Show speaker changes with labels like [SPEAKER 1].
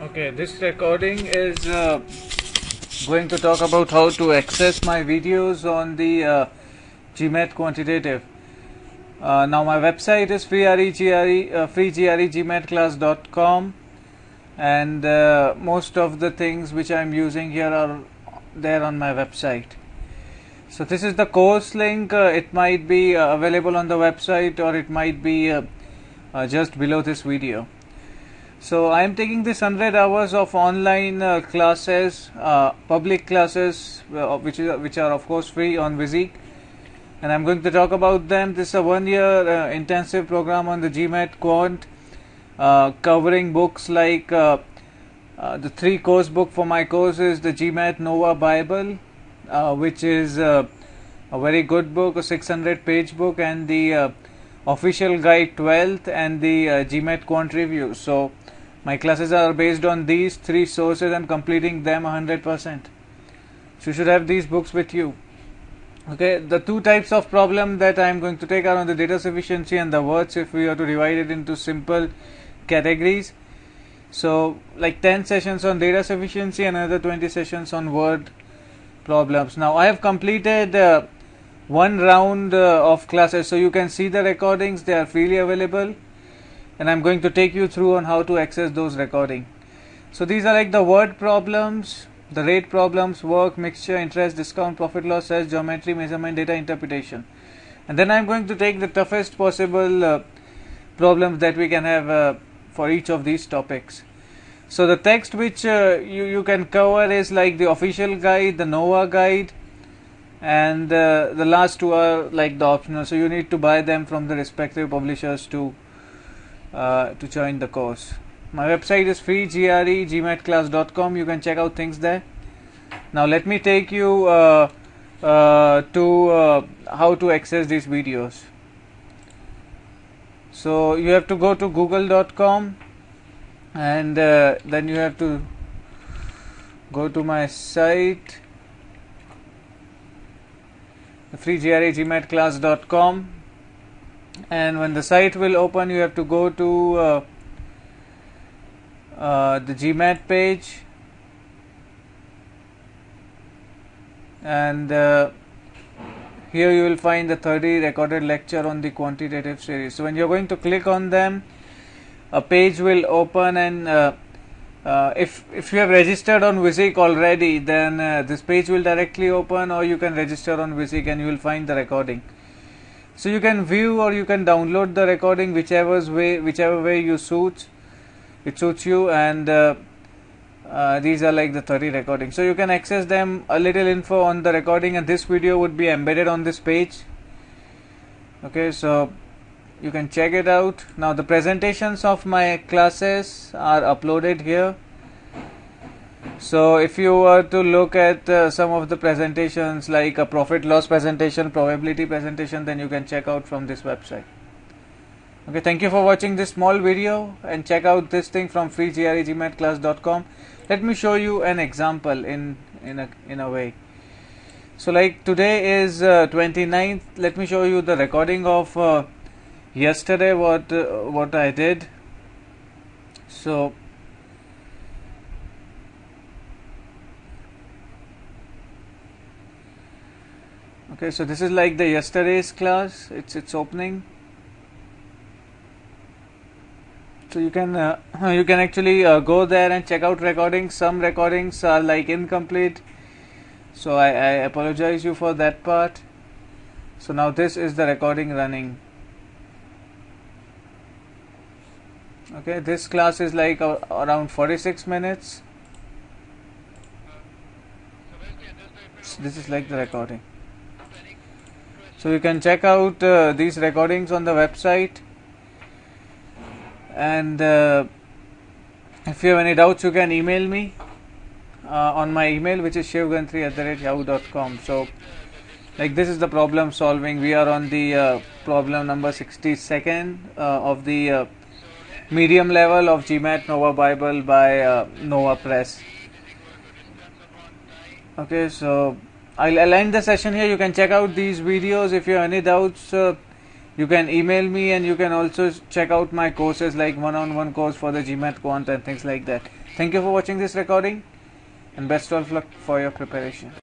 [SPEAKER 1] Okay, this recording is uh, going to talk about how to access my videos on the uh, GMAT quantitative. Uh, now my website is freegre, uh, freegregmatclass.com and uh, most of the things which I'm using here are there on my website. So this is the course link. Uh, it might be uh, available on the website or it might be just below this video. So I am taking this 100 hours of online uh, classes, uh, public classes, uh, which is which are of course free on WizIQ, and I'm going to talk about them. This is a one-year uh, intensive program on the GMAT Quant, uh, covering books like uh, the three course book for my course is the GMAT Nova Bible, which is a very good book, a 600 page book, and the official guide 12th and the uh, GMAT Quant review. So my classes are based on these three sources and completing them 100%. So you should have these books with you. Okay, the two types of problem that I am going to take are on the data sufficiency and the words if we are to divide it into simple categories. So like 10 sessions on data sufficiency and another 20 sessions on word problems. Now I have completed uh, one round uh, of classes so you can see the recordings they are freely available and I'm going to take you through on how to access those recording. So these are like the word problems, the rate problems, work, mixture, interest, discount, profit loss, search, geometry, measurement, data interpretation. And then I'm going to take the toughest possible uh, problems that we can have uh, for each of these topics. So the text which uh, you, you can cover is like the official guide, the NOVA guide, and uh, the last two are like the optional. So you need to buy them from the respective publishers to uh, to join the course. My website is freegregmatclass.com. You can check out things there. Now let me take you uh, uh, to uh, how to access these videos. So you have to go to google.com and uh, then you have to go to my site freegregmatclass.com and when the site will open you have to go to uh, uh, the GMAT page. And uh, here you will find the 30 recorded lecture on the quantitative series. So when you're going to click on them a page will open and uh, if if you have registered on WizIQ already then uh, this page will directly open or you can register on WizIQ and you will find the recording. So you can view or you can download the recording whichever way whichever way you suits it suits you and uh, uh, these are like the 30 recordings. So you can access them a little info on the recording and this video would be embedded on this page. Okay so you can check it out. Now the presentations of my classes are uploaded here. So if you were to look at uh, some of the presentations like a profit loss presentation probability presentation then you can check out from this website. Okay thank you for watching this small video and check out this thing from freegregmatclass.com let me show you an example in in a in a way. So like today is uh, 29th let me show you the recording of uh, yesterday what uh, what I did. So okay so this is like the yesterday's class. It's it's opening. So you can uh, you can actually uh, go there and check out recordings. Some recordings are like incomplete. So I, I apologize you for that part. So now this is the recording running okay this class is like uh, around 46 minutes. This is like the recording. So you can check out uh, these recordings on the website. And uh, if you have any doubts you can email me uh, on my email which is shivgantri at the rate yahoo.com so like this is the problem solving. We are on the uh, problem number 62nd uh, of the medium level of GMAT Nova Bible by uh, Nova Press okay so I'll, end the session here you can check out these videos if you have any doubts uh, you can email me and you can also check out my courses like one-on-one course for the GMAT quant and things like that. Thank you for watching this recording and best of luck for your preparation.